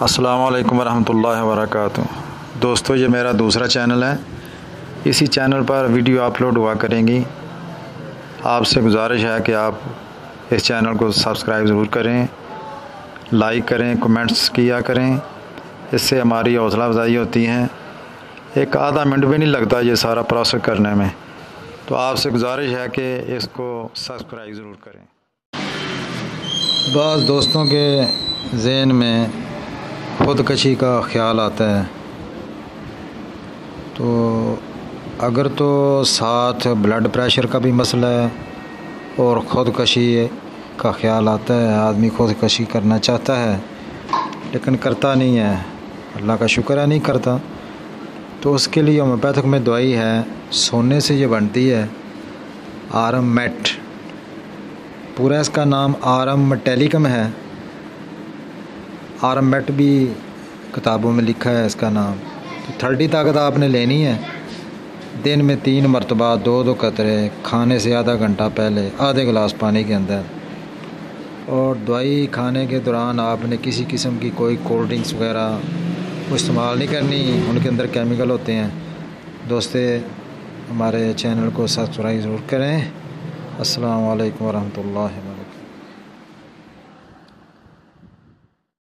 السلام علیکم ورحمۃ اللہ وبرکاتہ۔ دوستو، یہ میرا دوسرا چینل ہے۔ اسی چینل پر ویڈیو اپلوڈ ہوا کریں گی۔ آپ سے گزارش ہے کہ آپ اس چینل کو سبسکرائب ضرور کریں، لائک کریں، کمنٹس کیا کریں۔ اس سے ہماری حوصلہ افزائی ہوتی ہیں ایک آدھا منٹ بھی نہیں لگتا یہ سارا پروسیس کرنے میں۔ تو آپ سے گزارش ہے کہ اس کو سبسکرائب ضرور کریں۔ بعض دوستوں کے ذہن میں خودکشی کا خیال آتا ہے۔ تو اگر تو ساتھ بلڈ پریشر کا بھی مسئلہ ہے اور خودکشی کا خیال آتا ہے، آدمی خودکشی کرنا چاہتا ہے، لیکن کرتا نہیں ہے۔ اللہ کا شکر ہے، نہیں کرتا۔ تو اس کے لیے ہومیوپیتھک میں دوائی ہے۔ سونے سے یہ بنتی ہے۔ Arm meat. پورا اس کا نام آرم ٹیلیکم ہے۔ آرم میٹ بھی کتابوں میں لکھا ہے اس کا نام۔ تو تھرٹی طاقت آپ نے لینی ہے۔ دن میں تین مرتبہ دو دو قطرے، کھانے سے آدھا گھنٹہ پہلے، آدھے گلاس پانی کے اندر۔ اور دوائی کھانے کے دوران آپ نے کسی قسم کی کوئی کولڈ ڈرنکس وغیرہ استعمال نہیں کرنی۔ ان کے اندر کیمیکل ہوتے ہیں۔ دوستے ہمارے چینل کو سبسکرائب ضرور کریں۔ السلام علیکم ورحمۃ اللہ وبرکاتہ۔